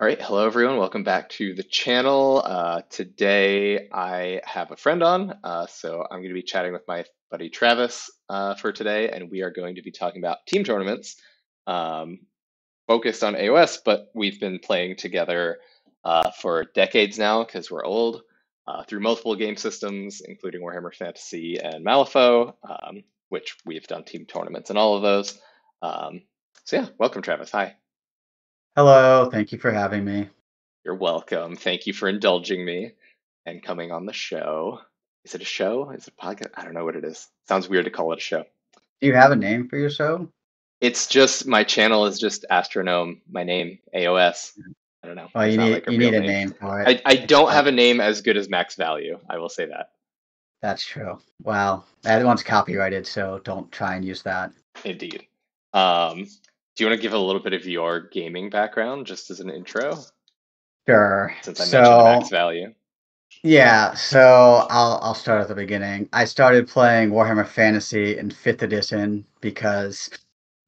All right, hello everyone. Welcome back to the channel. Uh, today I have a friend on, uh, so I'm going to be chatting with my buddy Travis uh, for today, and we are going to be talking about team tournaments um, focused on AOS, but we've been playing together uh, for decades now because we're old uh, through multiple game systems, including Warhammer Fantasy and Malifaux, um, which we've done team tournaments and all of those. Um, so yeah, welcome Travis. Hi. Hello, thank you for having me. You're welcome. Thank you for indulging me and coming on the show. Is it a show? Is it a podcast? I don't know what it is. Sounds weird to call it a show. Do you have a name for your show? It's just my channel is just Astrognome. My name AOS. I don't know. Oh, you need like a you need a name. name for it. I, I don't have a name as good as Max Value. I will say that. That's true. Wow, that one's copyrighted, so don't try and use that. Indeed. Um, do you want to give a little bit of your gaming background just as an intro? Sure. Since I mentioned So Max Value. yeah, so I'll I'll start at the beginning. I started playing Warhammer Fantasy in fifth edition because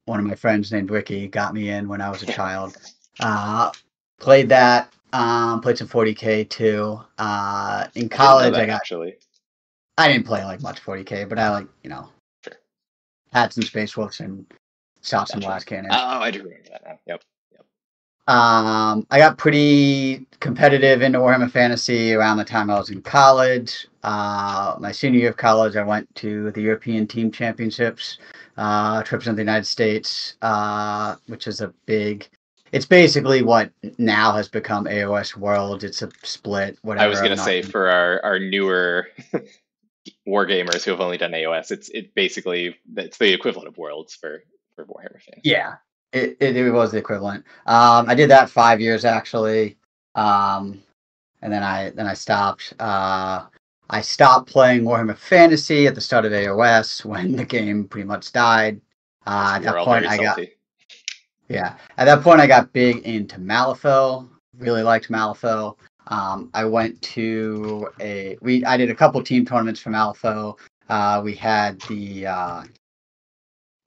one of my friends named Ricky got me in when I was a child. Uh, played that. Um, played some 40k too. Uh, in I college, that I got actually. I didn't play like much 40k, but I like you know Sure. had some space wolves and shot some Gotcha. blast cannons. Oh, I do remember that now. Yep. yep. Um, I got pretty competitive into Warhammer Fantasy around the time I was in college. Uh, my senior year of college, I went to the European Team Championships, uh, trips in the United States, uh, which is a big. It's basically what now has become AOS World. It's a split. Whatever. I was gonna say for our our newer war gamers who have only done AOS, it's it basically it's the equivalent of Worlds for Warhammer fans. Yeah, it, it, it was the equivalent. Um, I did that five years actually, um, and then I then I stopped. Uh, I stopped playing Warhammer Fantasy at the start of AOS when the game pretty much died. Uh, at that point, I got salty. yeah. At that point, I got big into Malifaux. Really liked Malifaux. Um, I went to a we. I did a couple team tournaments from Malifaux. Uh, we had the uh,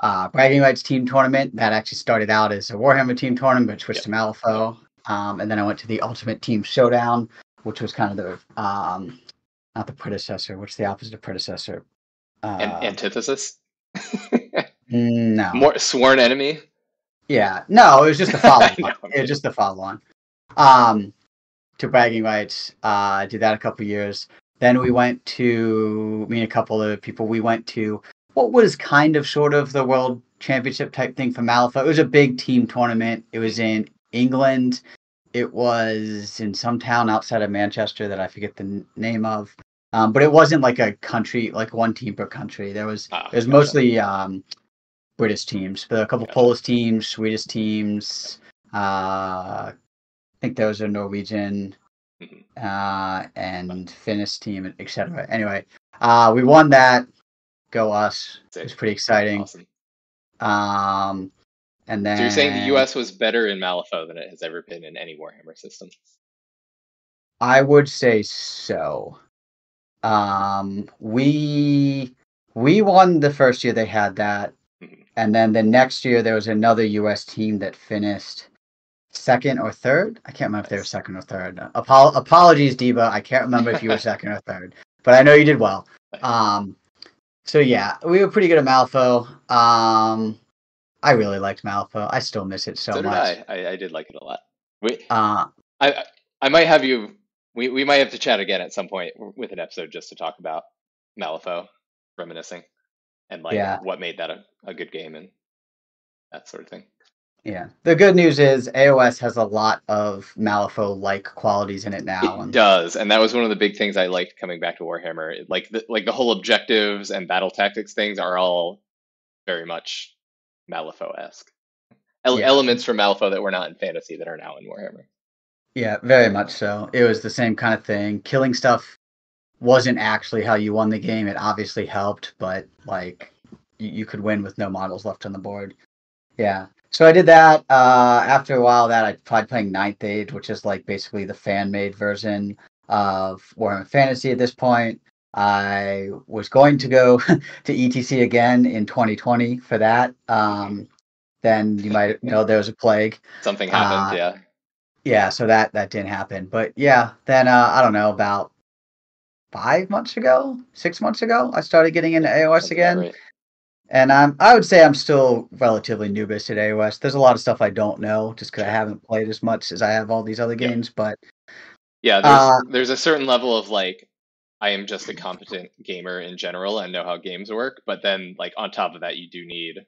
uh, bragging rights team tournament that actually started out as a Warhammer team tournament, but switched to Malifaux. Um, and then I went to the Ultimate Team Showdown, which was kind of the um, not the predecessor. What's the opposite of predecessor? Uh, An- antithesis, no. more sworn enemy. Yeah, no, it was just the follow. on. It was just the follow on. Um, to bragging rights. Uh, I did that a couple years. Then we went to me and a couple of people. We went to what was kind of sort of the world championship type thing for Malifaux. It was a big team tournament. It was in England. It was in some town outside of Manchester that I forget the n- name of. Um, but it wasn't like a country, like one team per country. There was Ah, it was gotcha. mostly um, British teams, but a couple Gotcha. Polish teams, Swedish teams. Uh, I think there was a Norwegian Mhm. uh, and Finnish team, etc. Anyway, uh, we won that. Go us! It was pretty exciting. Awesome. Um, and then So you're saying the U.S. was better in Malifaux than it has ever been in any Warhammer system? I would say so. Um, we we won the first year they had that, Mhm. and then the next year there was another U.S. team that finished second or third. I can't remember if they were second or third. Apol- apologies, Diva. I can't remember if you were second or third, but I know you did well. Um, so yeah, we were pretty good at Malifaux. Um, I really liked Malifaux. I still miss it so, So did much. I. I. I did like it a lot. We, Uh, I, I- I might have you. We, we might have to chat again at some point with an episode just to talk about Malifaux, reminiscing, and like Yeah. what made that a, a good game and that sort of thing. Yeah. The good news is AOS has a lot of Malifaux like qualities in it now. It and- does, and that was one of the big things I liked coming back to Warhammer. Like the like the whole objectives and battle tactics things are all very much Malifaux esque. El- Yeah. Elements from Malifaux that were not in fantasy that are now in Warhammer. yeah, very much so. It was the same kind of thing. Killing stuff wasn't actually how you won the game. It obviously helped, but like you, you could win with no models left on the board. Yeah. So I did that. Uh, after a while, that I tried playing Ninth Age, which is like basically the fan made version of Warhammer Fantasy at this point. I was going to go to ETC again in 2020 for that. Um, then you might know there was a plague. Something happened, Uh, yeah. yeah, so that that didn't happen. But yeah, then uh, I don't know about five months ago, six months ago, I started getting into AOS again, right. And I'm I would say I'm still relatively noobish at AOS. There's a lot of stuff I don't know just because I haven't played as much as I have all these other games. But Yeah, there's uh, there's a certain level of like I am just a competent gamer in general and know how games work, but then like on top of that you do need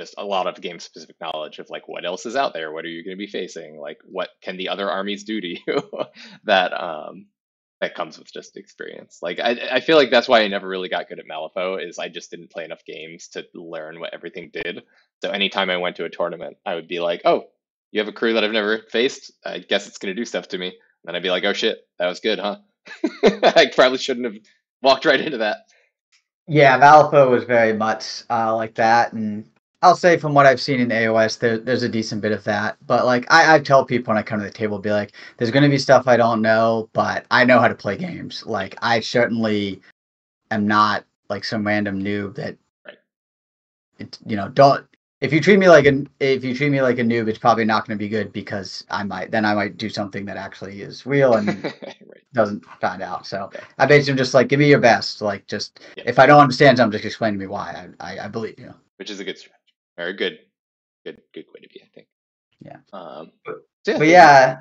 just a lot of game specific knowledge of like what else is out there, what are you going to be facing, like what can the other armies do to you that um that comes with just experience. Like I I feel like that's why I never really got good at Malifaux is I just didn't play enough games to learn what everything did. So anytime I went to a tournament, I would be like, "Oh, you have a crew that I've never faced. I guess it's going to do stuff to me." And then I'd be like, "Oh shit, that was good, huh?" I probably shouldn't have walked right into that. yeah, Malifaux was very much uh, like that, and I'll say from what I've seen in AOS, there, there's a decent bit of that. But like I, I tell people when I come to the table, be like, there's going to be stuff I don't know, but I know how to play games. Like I certainly am not like some random noob that, Right. it, you know, don't. If you treat me like an if you treat me like a noob, it's probably not going to be good because I might then I might do something that actually is real and right. doesn't find out. So Yeah. I basically am just like, give me your best. Like just Yeah. if I don't understand something, just explain to me why. I, I, I believe you. Which is a good strategy. Or a good good good way to be, I think. Yeah. Um But- yeah, But yeah,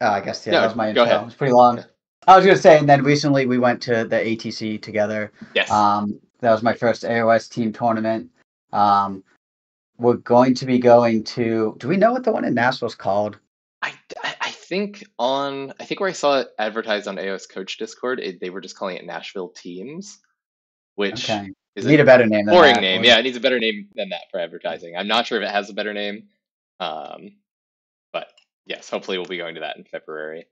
oh, I guess yeah, No, that was my intro. ahead. It was pretty long. Yeah. I was gonna say, and then recently we went to the ATC together. Yes. Um, that was my first AOS team tournament. Um, we're going to be going to. Do we know what the one in Nashville's called? I, I I think on I think where I saw it advertised on AOS Coach Discord, it, they were just calling it Nashville Teams, which Okay, is need a better name. Boring that, name. or- Yeah, it needs a better name than that for advertising. I'm not sure if it has a better name, um, but yes, hopefully we'll be going to that in February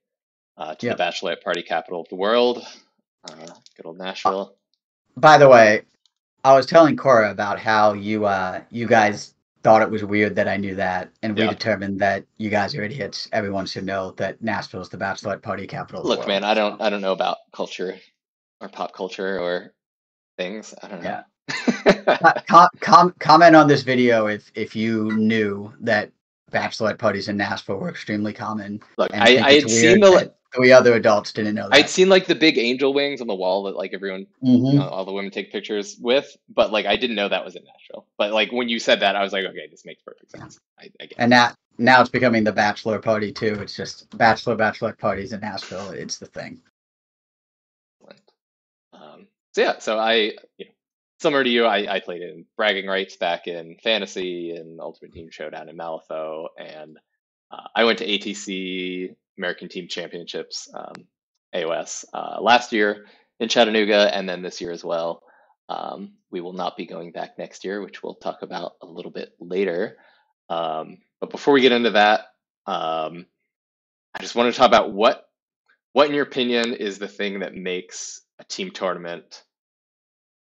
uh, to Yep. the Bachelorette Party capital of the world, uh, good old Nashville. By the way, I was telling Cora about how you uh you guys thought it was weird that I knew that, and we Yeah. determined that you guys are idiots. Everyone should know that Nashville is the bachelorette party capital. Of the Look, man, I don't I don't know about culture or pop culture or things. I don't know. Uh, com- com- comment on this video if if you knew that bachelorette parties in Nashville were extremely common. Look, I, I had seen the we other adults didn't know that. I'd seen like the big angel wings on the wall that like everyone Mhm. uh, all the women take pictures with, but like I didn't know that was in Nashville. But like when you said that, I was like, okay, this makes perfect sense. I, I get. And that now it's becoming the bachelor party too. It's just bachelor bachelorette parties in Nashville. It's the thing. So yeah, so I, you know, similar to you, I, I played in bragging rights back in fantasy and Ultimate Team Showdown in Malifaux, and uh, I went to ATC American Team Championships um, AOS uh, last year in Chattanooga, and then this year as well. Um, we will not be going back next year, which we'll talk about a little bit later. Um, but before we get into that, um, I just want to talk about what, what in your opinion is the thing that makes a team tournament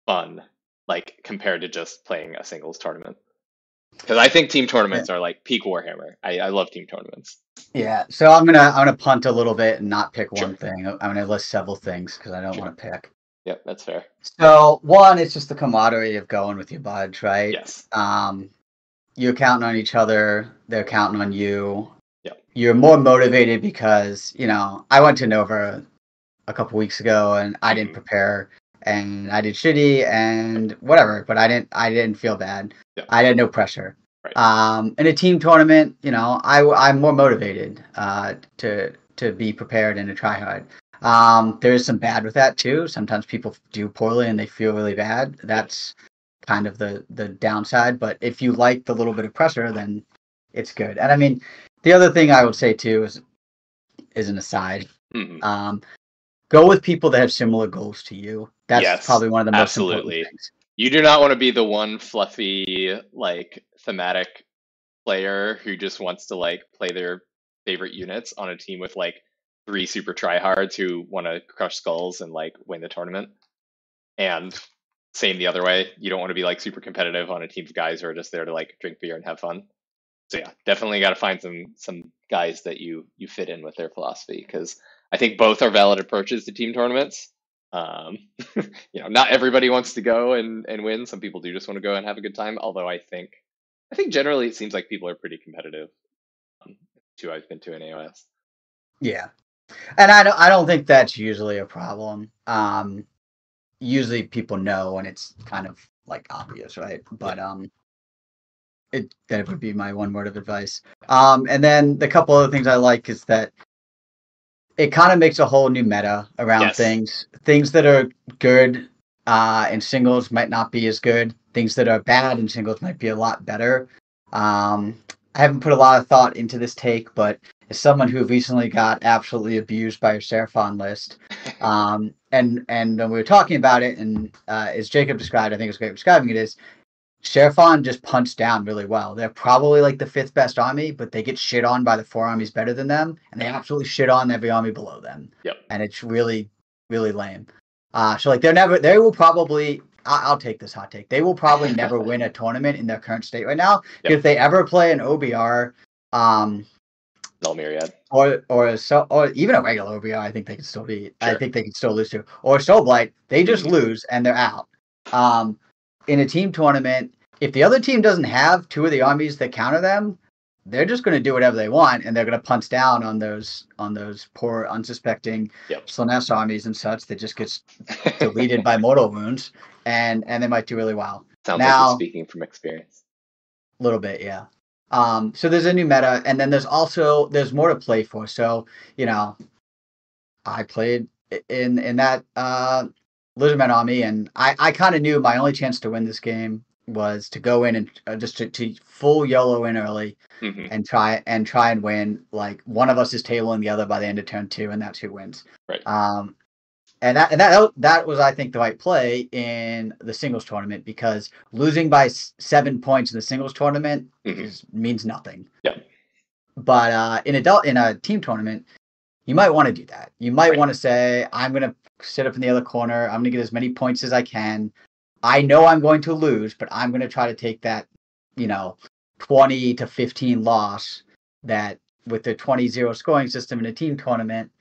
fun, like compared to just playing a singles tournament. Because I think team tournaments are like peak Warhammer. I, I love team tournaments. Yeah. So I'm gonna I'm gonna punt a little bit and not pick Sure. one thing. I'm gonna list several things because I don't Sure. want to pick. Yep, that's fair. So one, it's just the camaraderie of going with your buds, right? Yes. Um, you're counting on each other. They're counting on you. Yep. You're more motivated because you know I went to Nova a couple weeks ago and I didn't Mhm. prepare and I did shitty and whatever, but I didn't I didn't feel bad. Yep. I had no pressure. Right. Um, in a team tournament, you know, I I'm more motivated uh, to to be prepared and to try hard. Um, there is some bad with that too. Sometimes people do poorly and they feel really bad. That's kind of the the downside. But if you like the little bit of pressure, then it's good. And I mean, the other thing I would say too is is an aside. Mhm. Um, go with people that have similar goals to you. That's Yes, probably one of the most absolutely. important things. You do not want to be the one fluffy, like thematic player who just wants to like play their favorite units on a team with like three super tryhards who want to crush skulls and like win the tournament. And same the other way. You don't want to be like super competitive on a team of guys who are just there to like drink beer and have fun. So yeah, definitely got to find some some guys that you you fit in with their philosophy because I think both are valid approaches to team tournaments. Um, you know, not everybody wants to go and, and win. Some people do just want to go and have a good time. Although I think, I think generally it seems like people are pretty competitive. Um, two I've been to in AOS. Yeah, and I don't I don't think that's usually a problem. Um, usually people know and it's kind of like obvious, right? But um, it that would be my one word of advice. Um, and then the couple other things I like is that it kind of makes a whole new meta around Yes. things. Things that are good uh, in singles might not be as good. Things that are bad in singles might be a lot better. Um, I haven't put a lot of thought into this take, but as someone who recently got absolutely abused by your Seraphon list, um, and and when we were talking about it, and uh, as Jacob described, I think it's great describing it is Seraphon just punts down really well. They're probably like the fifth best army, but they get shit on by the four armies better than them, and they absolutely shit on every army below them. Yep. And it's really, really lame. Uh, so like they're never, they will probably. I- I'll take this hot take. They will probably never win a tournament in their current state right now. Yep. If they ever play an OBR, um, Null Myriad. or or so or even a regular OBR, I think they can still be. I think they can still lose to. Or Soul Blight, they just Mhm. lose and they're out. Um, in a team tournament, if the other team doesn't have two of the armies that counter them, they're just going to do whatever they want, and they're going to punch down on those on those poor, unsuspecting Yep. Slaanesh armies and such that just gets deleted by mortal wounds, and and they might do really well. Sounds Now- you're speaking from experience. A little bit, yeah. Um, so there's a new meta, and then there's also there's more to play for. So you know, I played in in that uh, Lizardman army, and I I kind of knew my only chance to win this game was to go in and uh, just to, to full YOLO in early hmm and try and try and win. Like one of us is tabling the other by the end of turn two, and that's who wins. Right. Um, and that and that that was I think the right play in the singles tournament because losing by s- seven points in the singles tournament Mhm. is, means nothing. Yeah. But uh, in adult in a team tournament, you might want to do that. You might Right. want to say, I'm gonna sit up in the other corner. I'm gonna get as many points as I can. I know I'm going to lose, but I'm gonna try to take that, you know, 20 to 15 loss that with the 20-0 scoring system in a team tournament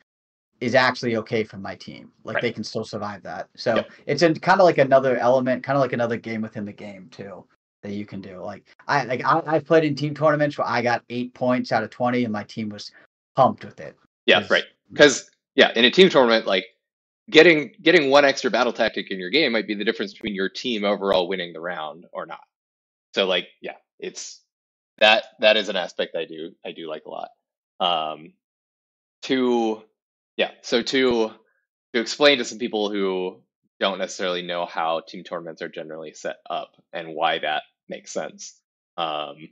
is actually okay for my team. Like Right. they can still survive that. So Yep. it's kind of like another element, kind of like another game within the game too that you can do. Like I like I, I played in team tournaments where I got eight points out of 20 and my team was pumped with it. Yeah, right. Because yeah, in a team tournament, like getting getting one extra battle tactic in your game might be the difference between your team overall winning the round or not. So like, yeah, it's that that is an aspect I do I do like a lot. Um, to yeah, so to to explain to some people who don't necessarily know how team tournaments are generally set up and why that makes sense. Um,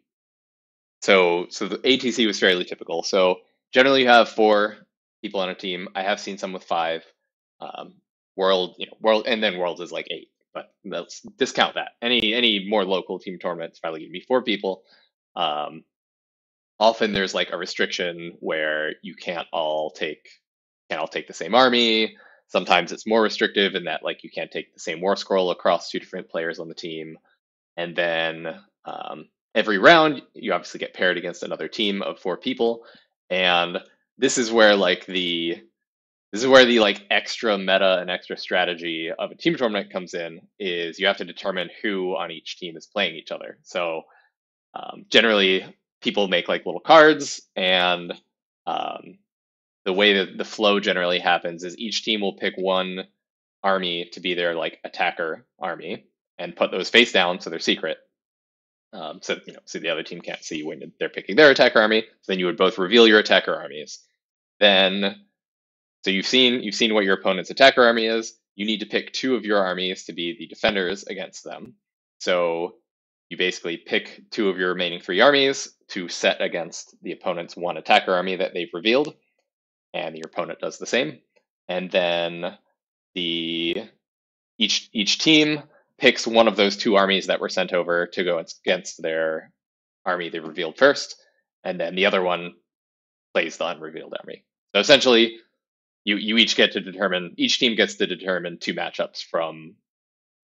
so so the ATC was fairly typical. So generally you have four people on a team. I have seen some with five. Um, world, you know, world, and then worlds is like eight. But let's discount that. Any any more local team tournaments probably gonna be four people. Um, often there's like a restriction where you can't all take can't all take the same army. Sometimes it's more restrictive in that like you can't take the same war scroll across two different players on the team. And then um, every round you obviously get paired against another team of four people. And this is where like the this is where the like extra meta and extra strategy of a team tournament comes in is you have to determine who on each team is playing each other. So um, generally people make like little cards and um, the way that the flow generally happens is each team will pick one army to be their like attacker army and put those face down so they're secret. Um, so you know, so the other team can't see when they're picking their attacker army. So then you would both reveal your attacker armies. Then, so you've seen you've seen what your opponent's attacker army is. You need to pick two of your armies to be the defenders against them. So you basically pick two of your remaining three armies to set against the opponent's one attacker army that they've revealed, and your opponent does the same. And then the each each team picks one of those two armies that were sent over to go against their army they revealed first, and then the other one plays the unrevealed army. So essentially, you you each get to determine each team gets to determine two matchups from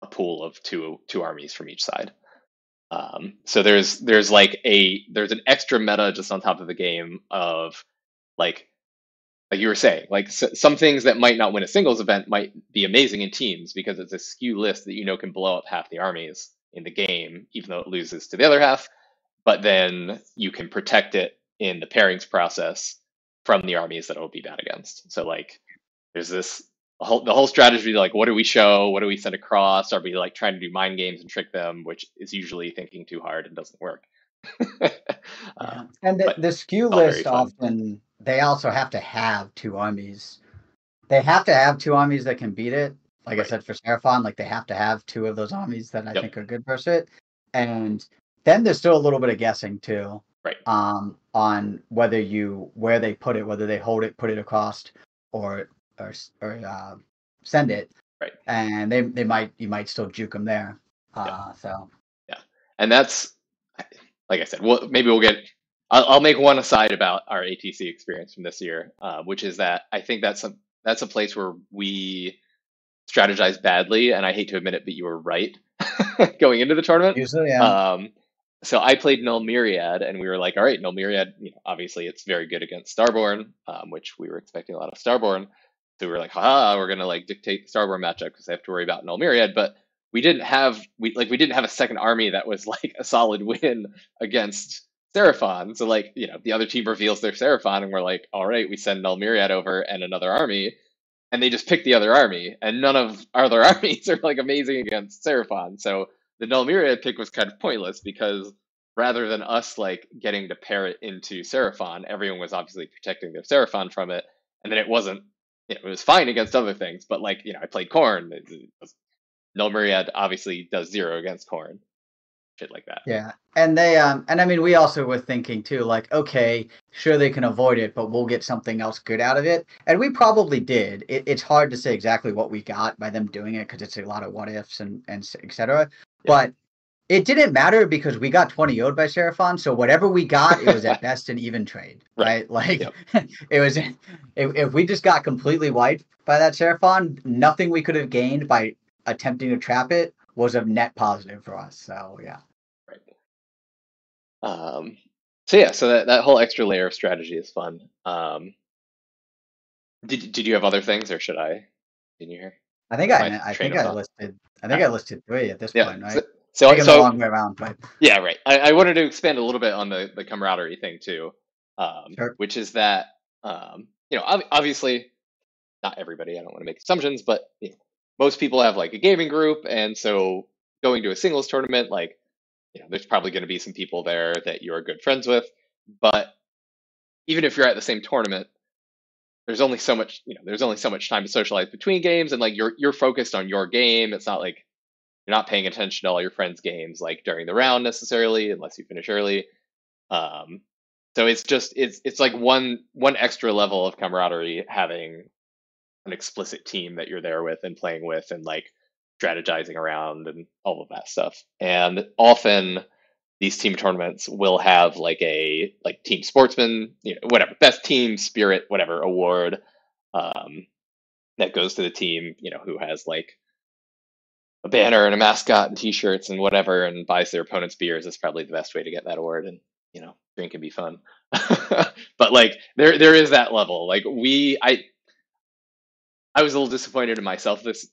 a pool of two two armies from each side. Um, so there's there's like a there's an extra meta just on top of the game of like like you were saying like some things that might not win a singles event might be amazing in teams because it's a skew list that you know can blow up half the armies in the game even though it loses to the other half but then you can protect it in the pairings process from the armies that it'll be bad against. So like there's this whole, the whole strategy like what do we show what do we send across are we like trying to do mind games and trick them which is usually thinking too hard and doesn't work yeah. Um, and the, the skew list often they also have to have two armies they have to have two armies that can beat it like right. i said for seraphon like they have to have two of those armies that i yep. think are good versus it and then there's still a little bit of guessing too right um on whether you where they put it whether they hold it put it across or or or uh, send it. Right. And they they might you might still juke them there. Uh, yeah. So. Yeah, and that's like I said. Well, maybe we'll get. I'll, I'll make one aside about our ATC experience from this year, uh, which is that I think that's a that's a place where we strategize badly, and I hate to admit it, but you were right going into the tournament. Usually, yeah. Um, so I played Null Myriad, and we were like, all right, Null Myriad, you know, obviously it's very good against Starborn, um, which we were expecting a lot of Starborn. So we were like, ha, we're gonna like dictate the Starborn matchup because I have to worry about Null Myriad. But we didn't have we like we didn't have a second army that was like a solid win against Seraphon. So like, you know, the other team reveals their Seraphon and we're like, all right, we send Null Myriad over and another army. And they just pick the other army. And none of our other armies are like amazing against Seraphon. So the Null Myriad pick was kind of pointless because rather than us like getting to pair it into Seraphon, everyone was obviously protecting their Seraphon from it. And then it wasn't it was fine against other things, but like, you know, I played Khorne. Null obviously does zero against Khorne, Shit like that. Yeah. And they um and I mean we also were thinking too, like, okay, sure they can avoid it, but we'll get something else good out of it. And we probably did. It, it's hard to say exactly what we got by them doing it because it's a lot of what ifs and and etc. Yeah. But it didn't matter because we got 20 owed by Seraphon. So whatever we got, it was at best an even trade, right? Like yep. it was, if, if we just got completely wiped by that Seraphon, nothing we could have gained by attempting to trap it was a net positive for us. So yeah. Right. Um, so yeah, so that, that whole extra layer of strategy is fun. Um, did, did you have other things or should I continue here? I think I, I think I listed, I think I listed three at this yeah, point, right? So, so, so long way around, but yeah, right. I, I, wanted to expand a little bit on the the camaraderie thing too, um, sure. which is that um, you know ob- obviously not everybody. I don't want to make assumptions, but you know, most people have like a gaming group, and so going to a singles tournament, like you know, there's probably going to be some people there that you're good friends with, but even if you're at the same tournament, there's only so much you know there's only so much time to socialize between games and like you're you're focused on your game it's not like you're not paying attention to all your friends' games like during the round necessarily, unless you finish early. Um, so it's just it's it's like one one extra level of camaraderie having an explicit team that you're there with and playing with and like strategizing around and all of that stuff. And often these team tournaments will have like a like team sportsman, you know, whatever best team spirit, whatever award um, that goes to the team, you know, who has like a banner and a mascot and t-shirts and whatever and buys their opponent's beers is probably the best way to get that award and you know drink can be fun but like there there is that level like we i i was a little disappointed in myself this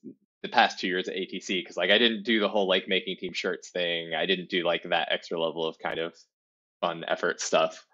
the past two years at atc because like i didn't do the whole like making team shirts thing i didn't do like that extra level of kind of fun effort stuff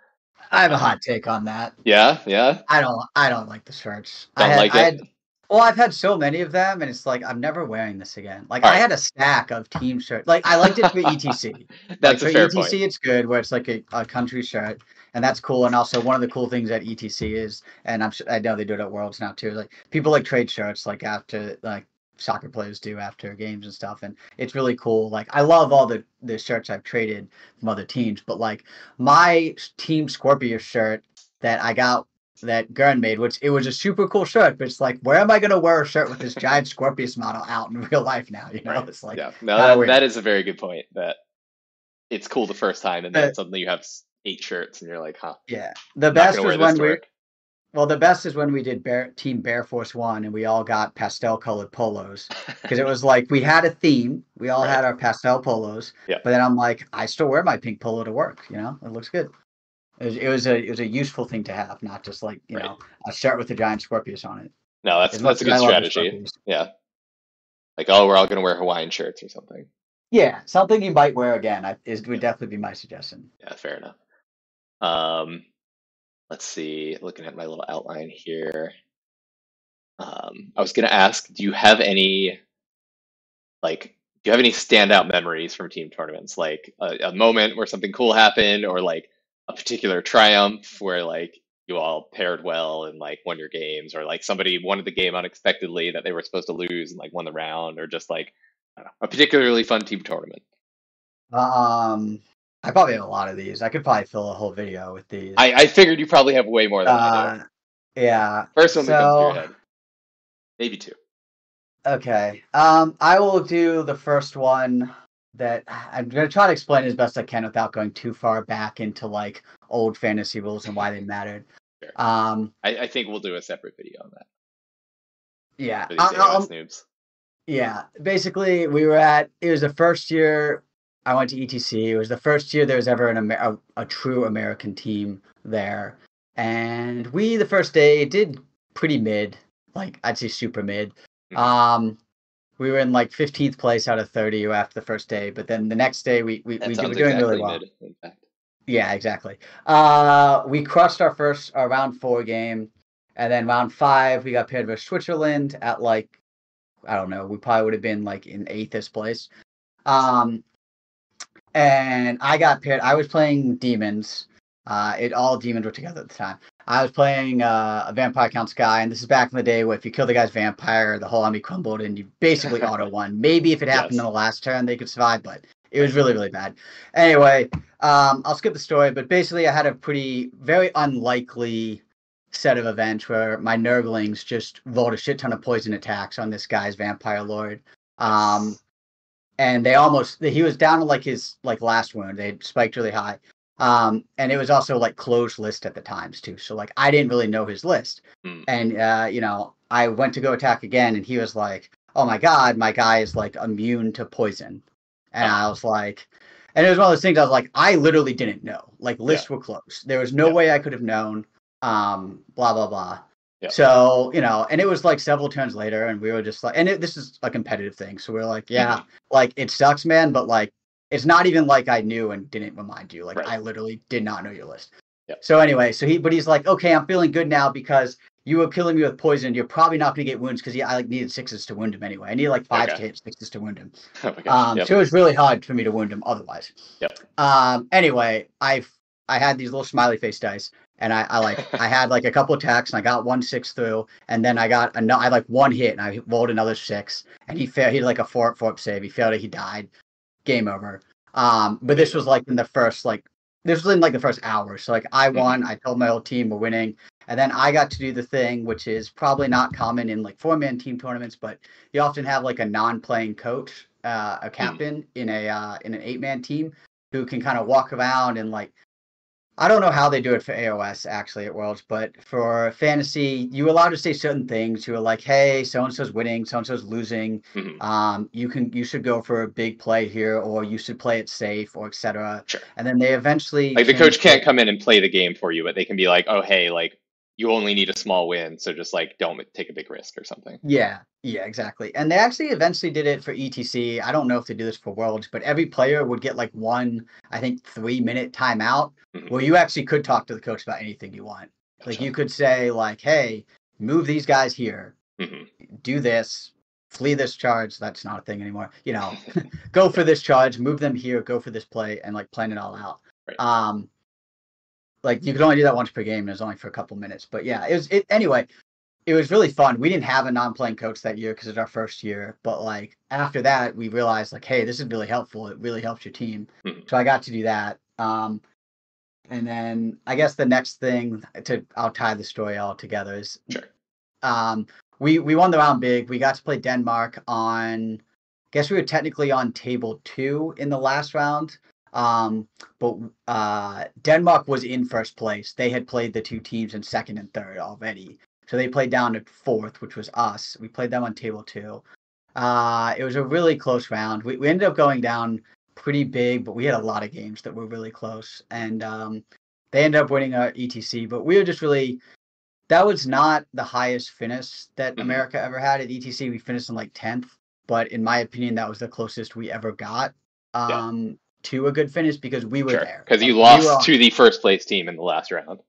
I have a hot take on that. Yeah, yeah. I don't. I don't like the shirts. Don't I had, like it. I had, well, I've had so many of them, and it's like I'm never wearing this again. Like I had a stack of team shirts. Like I liked it for ETC. that's like, for ETC, point. it's good where it's like a, a country shirt, and that's cool. And also one of the cool things at ETC is, and I'm I know they do it at Worlds now too. Like people like trade shirts, like after like soccer players do after games and stuff and it's really cool like i love all the the shirts i've traded from other teams but like my team scorpio shirt that i got that Gurn made, which it was a super cool shirt, but it's like, where am I going to wear a shirt with this giant Scorpius model out in real life now? You know, right. it's like, yeah, no, that, that is a very good point. That it's cool the first time, and then uh, suddenly you have eight shirts, and you're like, huh? Yeah, the best was when we. Well, the best is when we did Bear, Team Bear Force One, and we all got pastel colored polos because it was like we had a theme. We all right. had our pastel polos. Yeah. But then I'm like, I still wear my pink polo to work. You know, it looks good. It was, it was a it was a useful thing to have, not just like you right. know a shirt with a giant Scorpius on it. No, that's as that's a good strategy. Yeah, like oh, we're all gonna wear Hawaiian shirts or something. Yeah, something you might wear again I, is would definitely be my suggestion. Yeah, fair enough. Um, let's see, looking at my little outline here. Um, I was gonna ask, do you have any like do you have any standout memories from team tournaments? Like a, a moment where something cool happened or like a particular triumph where like you all paired well and like won your games or like somebody won the game unexpectedly that they were supposed to lose and like won the round or just like know, a particularly fun team tournament. Um, I probably have a lot of these. I could probably fill a whole video with these. I, I figured you probably have way more than I do. Uh, yeah. First one that comes to your head. Maybe two. okay. Um, I will do the first one that I'm gonna try to explain as best I can without going too far back into like old fantasy rules and why they mattered. Sure. Um, I, I think we'll do a separate video on that yeah. for these I- I'll- AOS noobs. Yeah, basically, we were at. It was the first year I went to ETC. It was the first year there was ever an Amer- a, a true American team there, and we the first day did pretty mid, like I'd say super mid. Mhm. Um, we were in like 15th place out of 30 after the first day, but then the next day we we, That we were doing exactly really well. mid, in fact. Yeah, exactly. Uh, we crushed our first our round four game, and then round five we got paired with Switzerland at like I don't know. We probably would have been like in eighth place. Um, and I got paired. I was playing demons. Uh, it all demons were together at the time. I was playing uh, a vampire count sky, and this is back in the day where if you kill the guy's vampire, the whole army crumbled, and you basically auto won. Maybe if it happened Yes. in the last turn, they could survive, but it was really really bad. Anyway, um, I'll skip the story, but basically, I had a pretty very unlikely set of events where my Nurglings just rolled a shit ton of poison attacks on this guy's vampire lord. Um, and they almost he was down to like his like last wound. They spiked really high. Um, and it was also like closed list at the times too. So like I didn't really know his list. Hmm. And uh, you know, I went to go attack again and he was like, Oh my god, my guy is like immune to poison. And I was like and it was one of those things I was like, I literally didn't know. Like lists were closed. There was no Yeah. way I could have known. Um, blah blah blah. Yeah. So, you know, and it was like several turns later, and we were just like, and it, this is a competitive thing. So we are like, yeah, Mm-hmm. like it sucks, man, but like, it's not even like I knew and didn't remind you. Like, Right. I literally did not know your list. Yeah. So anyway, so he, but he's like, okay, I'm feeling good now because you were killing me with poison. You're probably not going to get wounds because I like needed sixes to wound him anyway. I needed like five Okay. to hit sixes to wound him. Oh. Um, yep. so it was really hard for me to wound him otherwise. Yep. Um, anyway, I've I had these little smiley face dice, and I, I like I had like a couple attacks, and I got one six through, and then I got a I like one hit, and I rolled another six, and he failed. He had like a four four up save. He failed it. He died. Game over. Um, but this was like in the first like this was in like the first hour. So like I won. I told my whole team we're winning. And then I got to do the thing, which is probably not common in like four man team tournaments, but you often have like a non playing coach, uh, a captain in a uh, in an eight man team who can kind of walk around and like I don't know how they do it for AOS actually at Worlds, but for fantasy, you allowed to say certain things. You were like, "Hey, so and so's winning, so and so's losing. Mhm. Um, you can you should go for a big play here, or you should play it safe, or etc." Sure. And then they eventually Like the coach can't it. come in and play the game for you, but they can be like, oh hey, like you only need a small win, so just like don't take a big risk or something. Yeah, yeah, exactly. And they actually eventually did it for ETC. I don't know if they do this for Worlds, but every player would get like one, I think, three minute timeout Mhm. where you actually could talk to the coach about anything you want. Like you could say, like, hey, move these guys here, Mhm. do this, flee this charge. That's not a thing anymore. You know, go for this charge, move them here, go for this play, and like plan it all out. Right. Um, like you could only do that once per game, and it was only for a couple minutes. But yeah, it was it anyway. It was really fun. We didn't have a non-playing coach that year because it's our first year. But like after that, we realized like, hey, this is really helpful. It really helps your team. Mhm. So I got to do that. Um, and then I guess the next thing to I'll tie the story all together is Sure. um, we we won the round big. We got to play Denmark on. I guess we were technically on table two in the last round. Um, but uh, Denmark was in first place. They had played the two teams in second and third already, so they played down to fourth, which was us. We played them on table two. Uh, it was a really close round. We we ended up going down pretty big, but we had a lot of games that were really close, and um, they ended up winning our ETC. But we were just really that was not the highest finish that Mhm. America ever had at ETC. We finished in like tenth, but in my opinion, that was the closest we ever got Yeah. um, to a good finish because we were Sure. there. Because you Like, we lost to the first place team in the last round.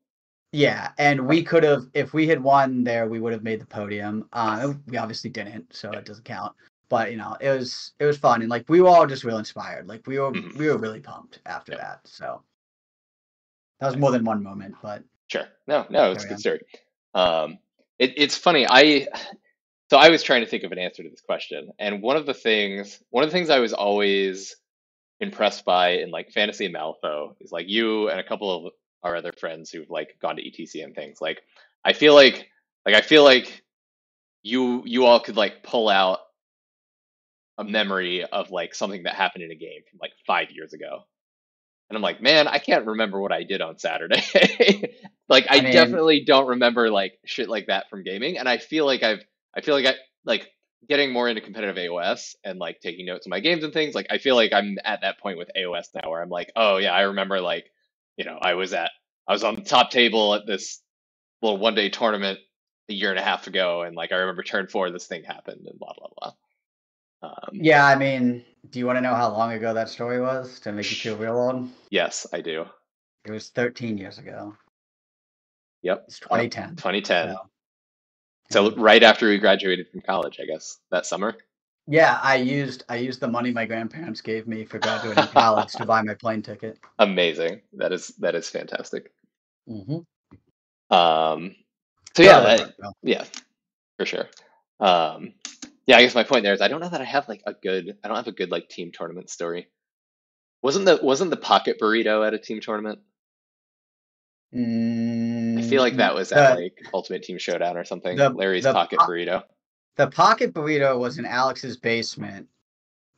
Yeah, and we could have, if we had won there, we would have made the podium. Uh, we obviously didn't, so it doesn't count. But you know, it was it was fun, and like we were all just real inspired. Like we were Mhm. we were really pumped after Yeah. that. So that was more than one moment, but Sure. No, no, it's good story. Um, it, it's funny. I so I was trying to think of an answer to this question, and one of the things, one of the things I was always impressed by in like fantasy and Malifaux is like you and a couple of our other friends who've like gone to ETC and things. Like I feel like, like I feel like you you all could like pull out a memory of like something that happened in a game from like five years ago. And I'm like, man, I can't remember what I did on Saturday. like I, I mean- definitely don't remember like shit like that from gaming. And I feel like I've I feel like I like getting more into competitive AOS and like taking notes of my games and things. Like I feel like I'm at that point with AOS now where I'm like, oh yeah, I remember like, you know, I was at I was on the top table at this little one day tournament a year and a half ago and like I remember turn four this thing happened and blah blah blah. Um, yeah, I mean, do you want to know how long ago that story was to make you feel real old? Yes, I do. It was 13 years ago. Yep. It's 2010. 2010. So- So right after we graduated from college, I guess that summer. Yeah, I used I used the money my grandparents gave me for graduating college to buy my plane ticket. Amazing. That is that is fantastic. Mm-hmm. Um, so yeah, that, yeah, for sure. Um, yeah, I guess my point there is I don't know that I have like a good I don't have a good like team tournament story. Wasn't the wasn't the pocket burrito at a team tournament? I feel like that was at Mm, like Ultimate Team Showdown or something. the- Larry's the pocket po- burrito. the pocket burrito was in Alex's basement,